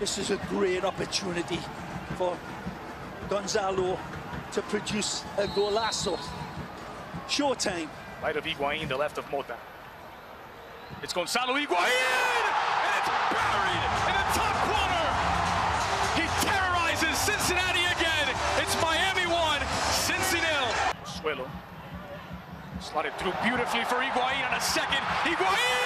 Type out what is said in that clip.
This is a great opportunity for Gonzalo to produce a golazo. Showtime. Right of Higuain, the left of Mota. It's Gonzalo Higuain! And it's buried in the top corner! He terrorizes Cincinnati again! It's Miami 1, Cincinnati. Suelo. Slotted through beautifully for Higuain on a second. Higuain!